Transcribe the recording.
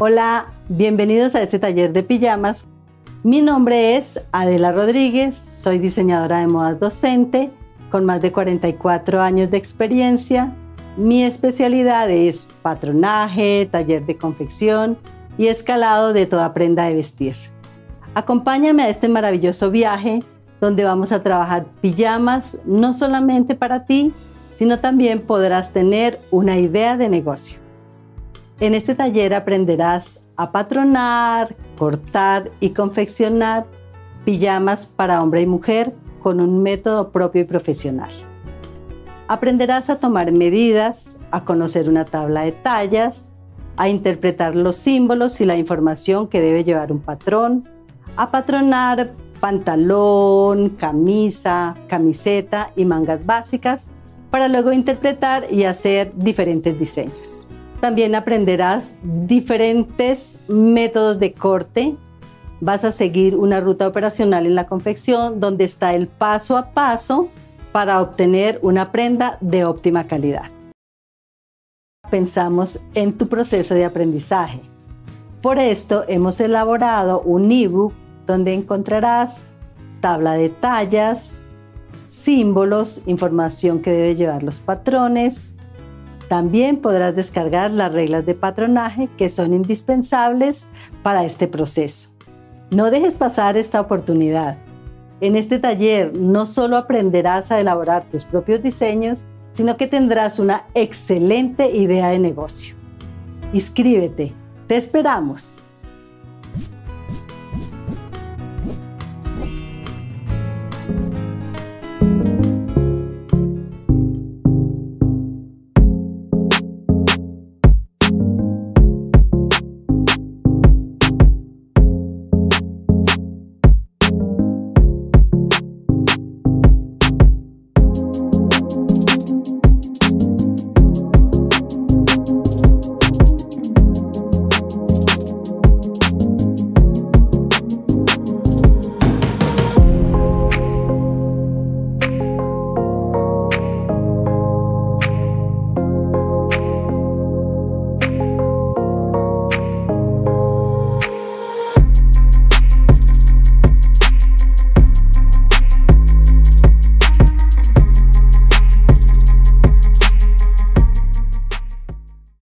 Hola, bienvenidos a este taller de pijamas. Mi nombre es Adela Rodríguez, soy diseñadora de modas docente con más de 44 años de experiencia. Mi especialidad es patronaje, taller de confección y escalado de toda prenda de vestir. Acompáñame a este maravilloso viaje donde vamos a trabajar pijamas no solamente para ti, sino también podrás tener una idea de negocio. En este taller aprenderás a patronar, cortar y confeccionar pijamas para hombre y mujer con un método propio y profesional. Aprenderás a tomar medidas, a conocer una tabla de tallas, a interpretar los símbolos y la información que debe llevar un patrón, a patronar pantalón, camisa, camiseta y mangas básicas para luego interpretar y hacer diferentes diseños. También aprenderás diferentes métodos de corte. Vas a seguir una ruta operacional en la confección donde está el paso a paso para obtener una prenda de óptima calidad. Pensamos en tu proceso de aprendizaje. Por esto hemos elaborado un ebook donde encontrarás tabla de tallas, símbolos, información que debe llevar los patrones, también podrás descargar las reglas de patronaje que son indispensables para este proceso. No dejes pasar esta oportunidad. En este taller no solo aprenderás a elaborar tus propios diseños, sino que tendrás una excelente idea de negocio. Inscríbete, te esperamos.